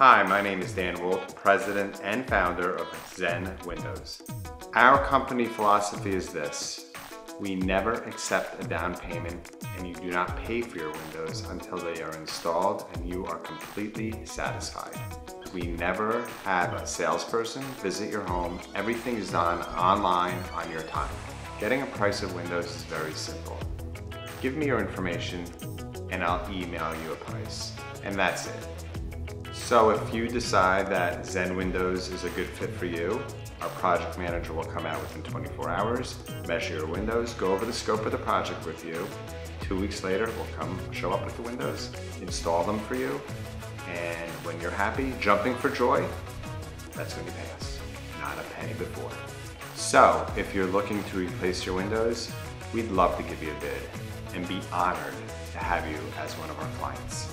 Hi, my name is Dan Wolt, president and founder of Zen Windows. Our company philosophy is this. We never accept a down payment and you do not pay for your windows until they are installed and you are completely satisfied. We never have a salesperson visit your home. Everything is done online on your time. Getting a price of windows is very simple. Give me your information and I'll email you a price. And that's it. So if you decide that Zen Windows is a good fit for you, our project manager will come out within 24 hours, measure your windows, go over the scope of the project with you. Two weeks later, we'll come show up with the windows, install them for you, and when you're happy, jumping for joy, that's when you pay us, not a penny before. So if you're looking to replace your windows, we'd love to give you a bid and be honored to have you as one of our clients.